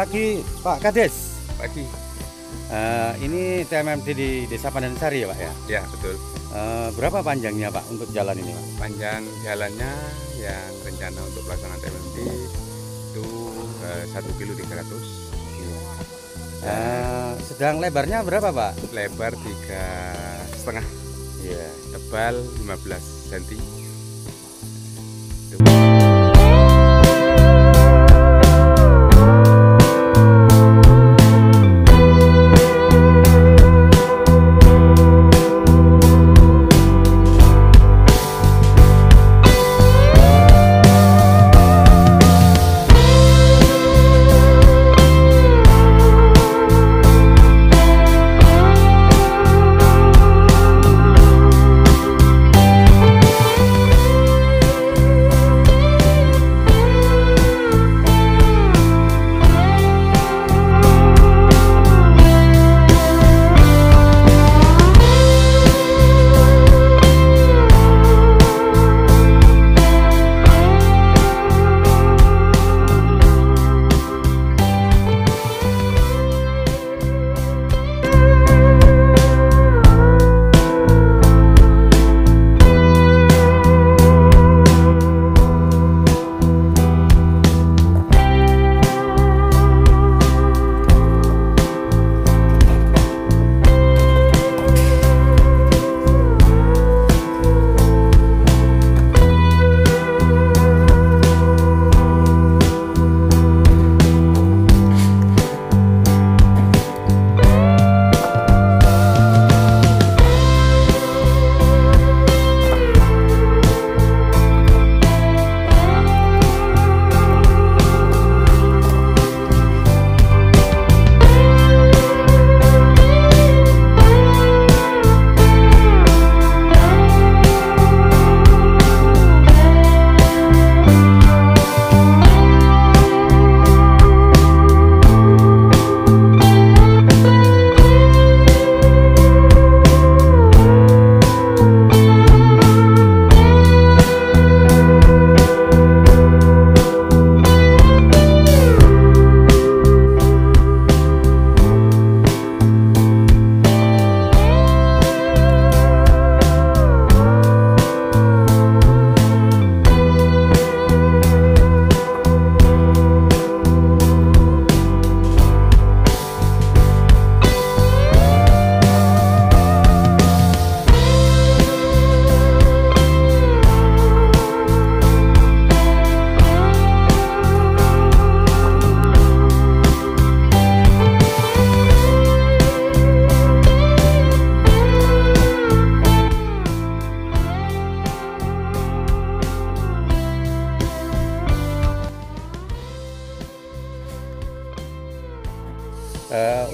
pagi Pak Kades. Pagi. Eh, ini TMMD di Desa Pandansari ya Pak ya. Ya betul. Eh, berapa panjangnya Pak untuk jalan ini Pak? Panjang jalannya yang rencana untuk pelaksanaan TMMD itu eh, satu kilo 300 Eh, sedang lebarnya berapa Pak? lebar tiga setengah Iya. tebal 15 cm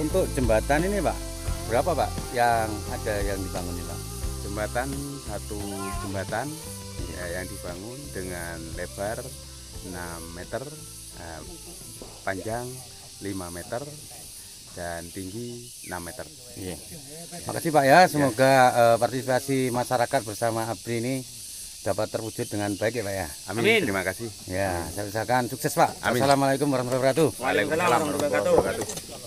untuk jembatan ini Pak, berapa Pak yang ada yang dibangun ini Pak? jembatan satu jembatan ya, yang dibangun dengan lebar 6 meter eh, panjang 5 meter dan tinggi 6 meter Iya. Makasih Pak ya, semoga eh, partisipasi masyarakat bersama ABRI ini dapat terwujud dengan baik ya Pak ya. amin, terima kasih Ya, saya usahakan sukses Pak. Amin. Assalamualaikum warahmatullahi wabarakatuh. Waalaikumsalam warahmatullahi wabarakatuh